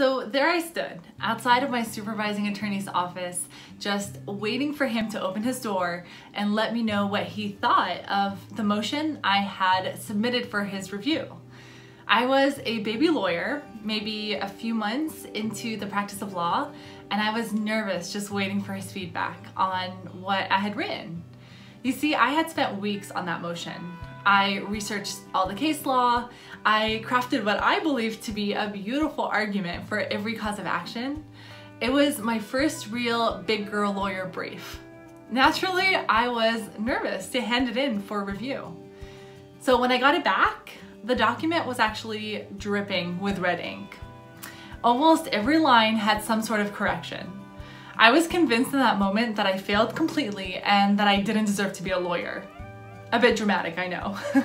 So there I stood, outside of my supervising attorney's office, just waiting for him to open his door and let me know what he thought of the motion I had submitted for his review. I was a baby lawyer, maybe a few months into the practice of law, and I was nervous just waiting for his feedback on what I had written. You see, I had spent weeks on that motion. I researched all the case law, I crafted what I believe to be a beautiful argument for every cause of action. It was my first real big girl lawyer brief. Naturally, I was nervous to hand it in for review. So when I got it back, the document was actually dripping with red ink. Almost every line had some sort of correction. I was convinced in that moment that I failed completely and that I didn't deserve to be a lawyer. A bit dramatic, I know.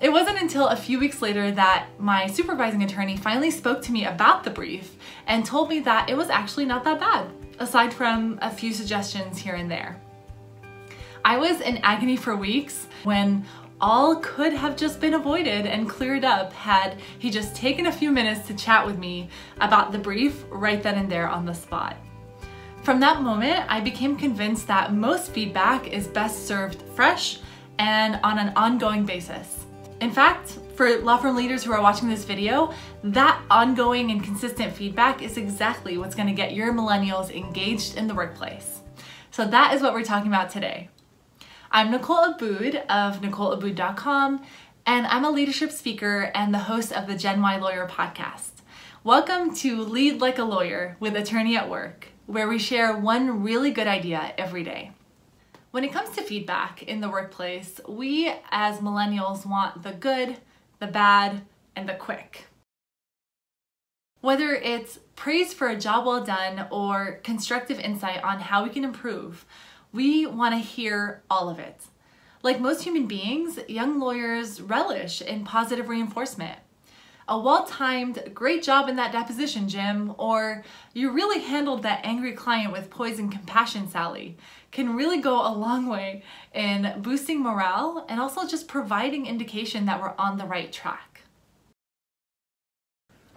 it wasn't until a few weeks later that my supervising attorney finally spoke to me about the brief and told me that it was actually not that bad, aside from a few suggestions here and there. I was in agony for weeks when all could have just been avoided and cleared up had he just taken a few minutes to chat with me about the brief right then and there on the spot. From that moment, I became convinced that most feedback is best served fresh and on an ongoing basis. In fact, for law firm leaders who are watching this video, that ongoing and consistent feedback is exactly what's gonna get your millennials engaged in the workplace. So that is what we're talking about today. I'm Nicole Abboud of NicoleAbboud.com, and I'm a leadership speaker and the host of the Gen Y Lawyer podcast. Welcome to Lead Like a Lawyer with Attorney at Work, where we share one really good idea every day. When it comes to feedback in the workplace, we as millennials want the good, the bad, and the quick. Whether it's praise for a job well done or constructive insight on how we can improve, we want to hear all of it. Like most human beings, young lawyers relish in positive reinforcement a well-timed, great job in that deposition, Jim, or you really handled that angry client with poise and compassion, Sally, can really go a long way in boosting morale and also just providing indication that we're on the right track.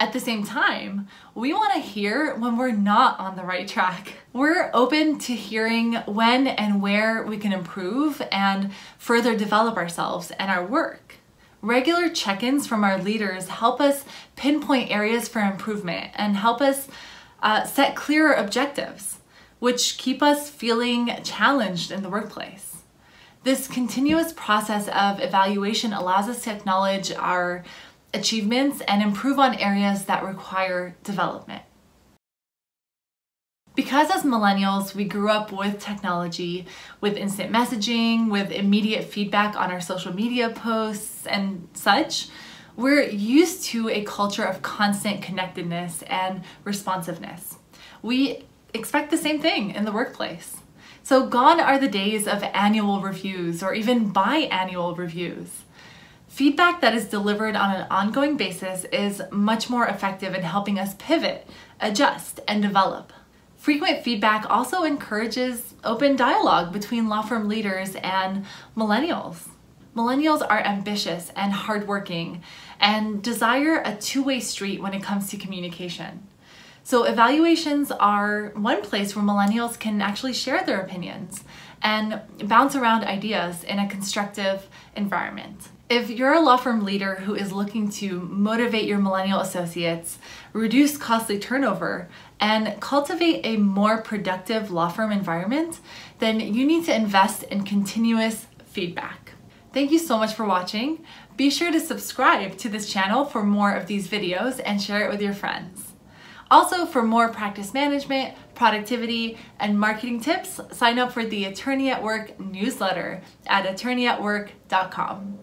At the same time, we want to hear when we're not on the right track. We're open to hearing when and where we can improve and further develop ourselves and our work. Regular check-ins from our leaders help us pinpoint areas for improvement and help us uh, set clearer objectives, which keep us feeling challenged in the workplace. This continuous process of evaluation allows us to acknowledge our achievements and improve on areas that require development. Because as millennials, we grew up with technology, with instant messaging, with immediate feedback on our social media posts and such, we're used to a culture of constant connectedness and responsiveness. We expect the same thing in the workplace. So gone are the days of annual reviews or even biannual reviews. Feedback that is delivered on an ongoing basis is much more effective in helping us pivot, adjust, and develop. Frequent feedback also encourages open dialogue between law firm leaders and millennials. Millennials are ambitious and hardworking and desire a two-way street when it comes to communication. So evaluations are one place where millennials can actually share their opinions and bounce around ideas in a constructive environment. If you're a law firm leader who is looking to motivate your millennial associates, reduce costly turnover, and cultivate a more productive law firm environment, then you need to invest in continuous feedback. Thank you so much for watching. Be sure to subscribe to this channel for more of these videos and share it with your friends. Also, for more practice management, productivity, and marketing tips, sign up for the Attorney at Work newsletter at attorneyatwork.com.